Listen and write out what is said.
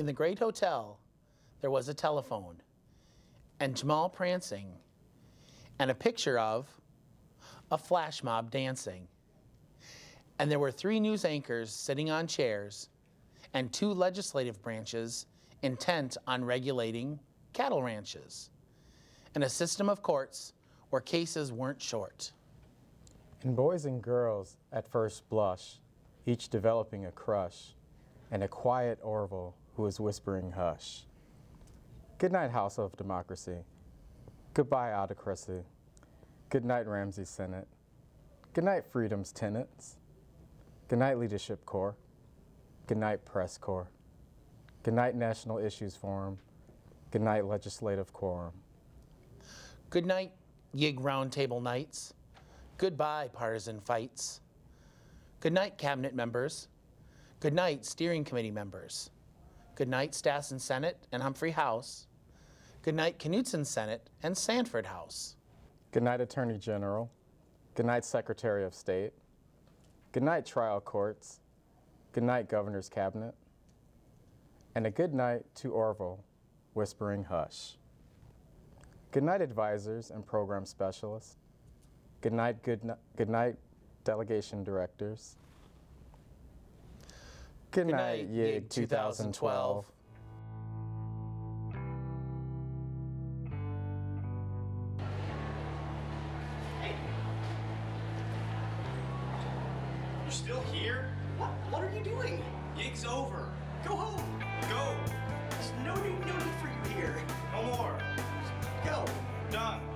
In the great hotel, there was a telephone, and Jamal prancing, and a picture of a flash mob dancing. And there were three news anchors sitting on chairs, and two legislative branches intent on regulating cattle ranches, and a system of courts where cases weren't short. And boys and girls at first blush, each developing a crush, and a quiet Orville who is whispering hush. Good night, House of Democracy. Goodbye, autocracy. Good night, Ramsey Senate. Good night, Freedom's tenants. Good night, Leadership Corps. Good night, Press Corps. Good night, National Issues Forum. Good night, Legislative Quorum. Good night, Yig Roundtable Nights. Goodbye, partisan fights. Good night, cabinet members. Good night, steering committee members. Good night, Stassen Senate and Humphrey House. Good night, Knutson Senate and Sanford House. Good night, Attorney General. Good night, Secretary of State. Good night, trial courts. Good night, Governor's Cabinet. And a good night to Orville, whispering hush. Good night, advisors and program specialists. Good night, good, good night, delegation directors. Good, night, night Yig 2012. Hey. You're still here? What, what are you doing? Yig's over. Go home. Go. There's no need, no need for you here. No more. Go. Done.